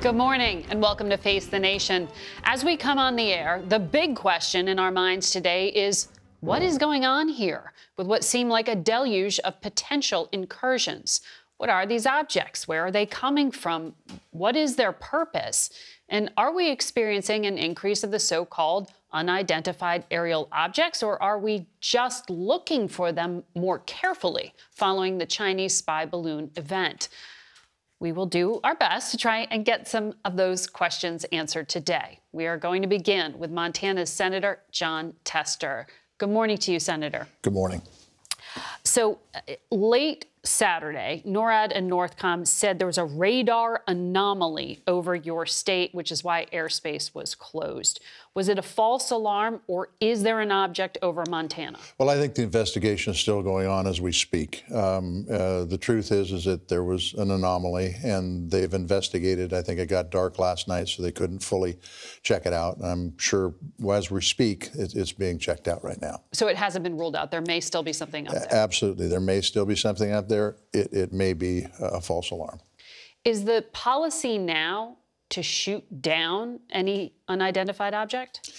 Good morning and welcome to Face the Nation. As we come on the air, the big question in our minds today is what is going on here with what seem like a deluge of potential incursions? What are these objects? Where are they coming from? What is their purpose? And are we experiencing an increase of the so called unidentified aerial objects, or are we just looking for them more carefully following the Chinese spy balloon event? We will do our best to try and get some of those questions answered today. We are going to begin with Montana's Senator Jon Tester. Good morning to you, Senator. Good morning. So, uh, late Saturday, NORAD and Northcom said there was a radar anomaly over your state, which is why airspace was closed. Was it a false alarm or is there an object over Montana? Well, I think the investigation is still going on as we speak. Um, uh, the truth is, is that there was an anomaly and they've investigated. I think it got dark last night, so they couldn't fully check it out. I'm sure as we speak, it, it's being checked out right now. So it hasn't been ruled out. There may still be something up there. Absolutely. There may still be something out there. It, it may be a false alarm. Is the policy now to shoot down any unidentified object?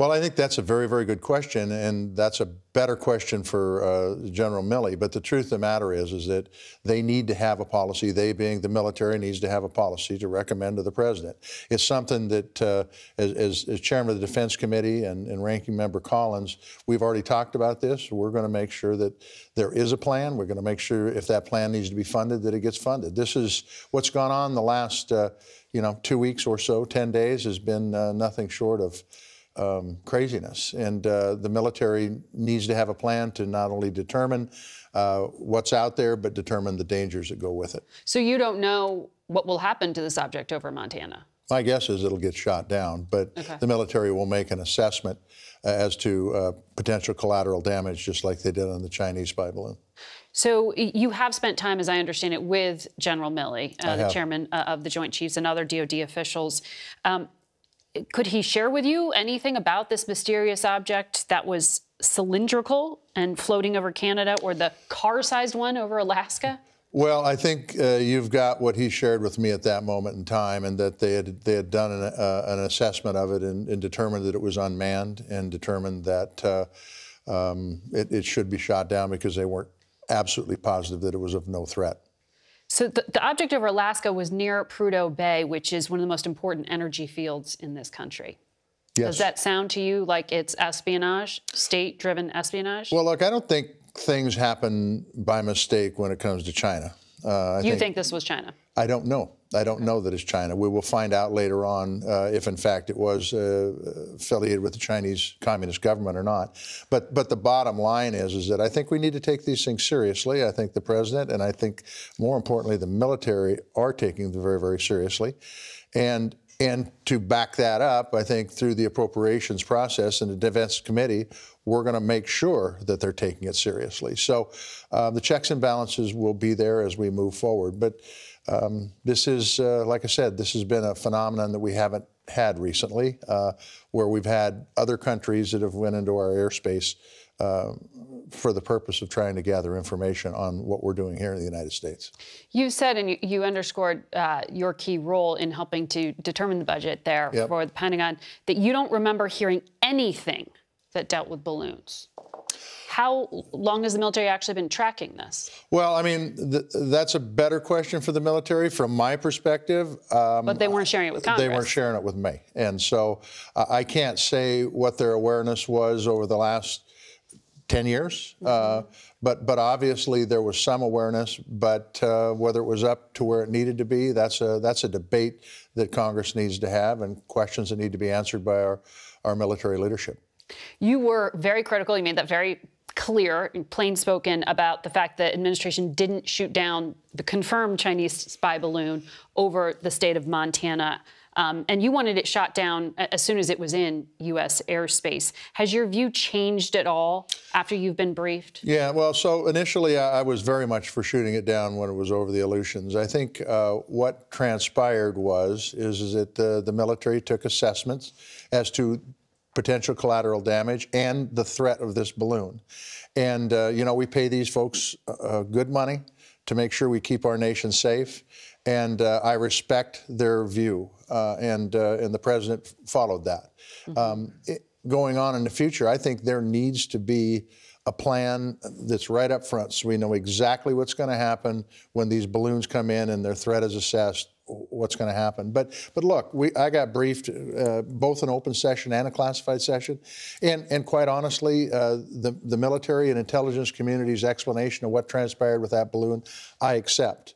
Well, I think that's a very, very good question, and that's a better question for uh, General Milley. But the truth of the matter is, is that they need to have a policy. They, being the military, needs to have a policy to recommend to the president. It's something that, uh, as, as, chairman of the Defense Committee and, and, Ranking Member Collins, we've already talked about this. We're going to make sure that there is a plan. We're going to make sure if that plan needs to be funded, that it gets funded. This is what's gone on the last, uh, you know, two weeks or so, ten days has been uh, nothing short of um, craziness. And uh, the military needs to have a plan to not only determine uh, what's out there, but determine the dangers that go with it. So you don't know what will happen to this object over Montana? My guess is it'll get shot down, but okay. the military will make an assessment as to uh, potential collateral damage, just like they did on the Chinese spy balloon. So you have spent time, as I understand it, with General Milley, uh, the chairman uh, of the Joint Chiefs, and other DoD officials. Um, could he share with you anything about this mysterious object that was cylindrical and floating over Canada or the car sized one over Alaska? Well, I think uh, you've got what he shared with me at that moment in time, and that they had they had done an, uh, an assessment of it and, and, determined that it was unmanned, and determined that uh, um, it, it should be shot down because they weren't absolutely positive that it was of no threat. So the, the, object over Alaska was near Prudhoe Bay, which is one of the most important energy fields in this country. Yes. Does that sound to you like it's espionage, state-driven espionage? Well, look, I don't think things happen by mistake when it comes to China. Uh, you think, think, this was China? I don't know. I don't know that it's China. We will find out later on uh, if, in fact, it was uh, affiliated with the Chinese Communist government or not. But but the bottom line is is that I think we need to take these things seriously. I think the president and I think more importantly the military are taking them very very seriously, and and to back that up, I think through the appropriations process and the defense committee, we're going to make sure that they're taking it seriously. So uh, the checks and balances will be there as we move forward. But um, this is, uh, like I said, this has been a phenomenon that we haven't had recently, uh, where we've had other countries that have went into our airspace uh, for the purpose of trying to gather information on what we're doing here in the United States. You said, and you, you underscored uh, your key role in helping to determine the budget there yep. for the Pentagon, that you don't remember hearing anything that dealt with balloons. How long has the military actually been tracking this? Well, I mean, th- that's a better question for the military from my perspective. Um, but they weren't sharing it with Congress. They weren't sharing it with me. And so uh, I can't say what their awareness was over the last 10 years. Uh, mm-hmm. Uh, but, but obviously there was some awareness, but uh, whether it was up to where it needed to be, that's a, that's a debate that Congress needs to have and questions that need to be answered by our, our military leadership. You were very critical. You made that very clear, and plain spoken, about the fact that administration didn't shoot down the confirmed Chinese spy balloon over the state of Montana. Um, and you wanted it shot down as soon as it was in U.S. airspace. Has your view changed at all after you've been briefed? Yeah, well, so initially I, was very much for shooting it down when it was over the Aleutians. I think uh, what transpired was is, is that the, the military took assessments as to potential collateral damage and the threat of this balloon. And, uh, you know, we pay these folks uh, uh, good money to make sure we keep our nation safe. and uh, I respect their view, uh, and uh, and the president followed that. Um, it, going on in the future, I think there needs to be a plan that's right up front, so we know exactly what's going to happen when these balloons come in and their threat is assessed. What's going to happen? But but look, we I got briefed uh, both an open session and a classified session, and and quite honestly, uh, the the military and intelligence community's explanation of what transpired with that balloon, I accept.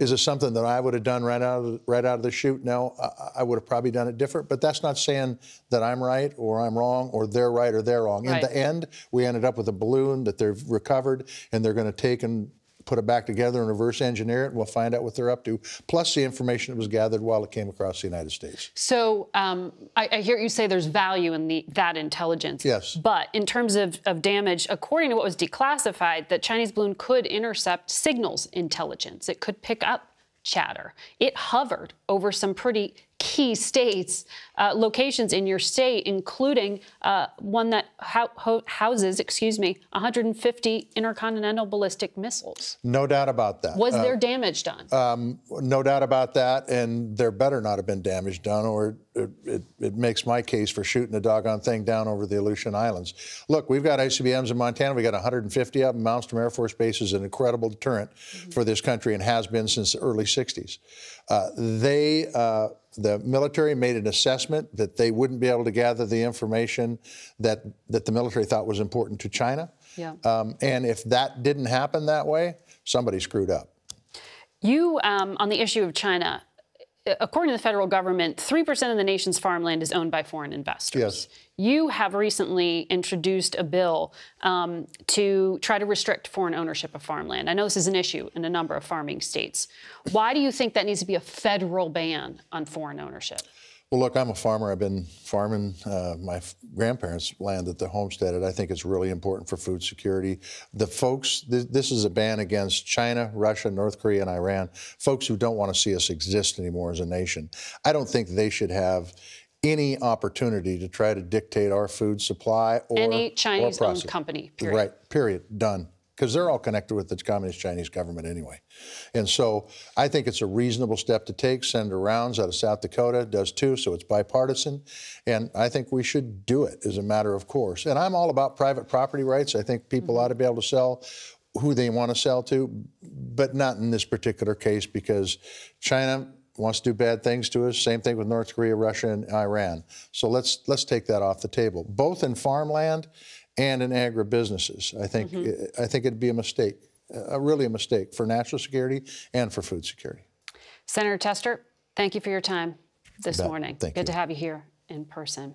Is it something that I would have done right out of the, right out of the chute? No, I, I would have probably done it different. But that's not saying that I'm right or I'm wrong or they're right or they're wrong. Right. In the end, we ended up with a balloon that they've recovered and they're going to take and put it back together and reverse engineer it, and we'll find out what they're up to. Plus the information that was gathered while it came across the United States. So um, I, I hear you say there's value in the, that intelligence. Yes. But in terms of, of damage, according to what was declassified, that Chinese balloon could intercept signals intelligence. It could pick up chatter. It hovered over some pretty key states, uh, locations in your state, including uh, one that ho- ho- houses, excuse me, 150 intercontinental ballistic missiles. No doubt about that. Was there damage done? No doubt about that, and there better not have been damage done, or it, it, it makes my case for shooting the doggone thing down over the Aleutian Islands. Look, we've got ICBMs in Montana. We've got 150 of them. Malmstrom Air Force Base is an incredible deterrent for this country and has been since the early 60s. Uh, they, uh, the military made an assessment that they wouldn't be able to gather the information that that the military thought was important to China. Yeah. Um, and if that didn't happen that way, somebody screwed up. You, um, on the issue of China, according to the federal government, 3% of the nation's farmland is owned by foreign investors. Yes. You have recently introduced a bill um, to try to restrict foreign ownership of farmland. I know this is an issue in a number of farming states. Why do you think that needs to be a federal ban on foreign ownership? Well, look, I'm a farmer. I've been farming uh, my grandparents' land that they homesteaded. I think it's really important for food security. The folks, th- this is a ban against China, Russia, North Korea, and Iran. Folks who don't want to see us exist anymore as a nation. I don't think they should have any opportunity to try to dictate our food supply or Any or Chinese-owned company, period. Right. Period. Done. Because they're all connected with the Communist Chinese government anyway. And so I think it's a reasonable step to take. Senator Rounds out of South Dakota does too, so it's bipartisan. And I think we should do it as a matter of course. And I'm all about private property rights. I think people mm-hmm. ought to be able to sell who they want to sell to, but not in this particular case because China wants to do bad things to us. Same thing with North Korea, Russia, and Iran. So let's let's take that off the table, both in farmland and in agribusinesses. I think I think it'd be a mistake, uh, really a mistake for national security and for food security. Senator Tester, thank you for your time this morning. Thank Good you. to have you here in person.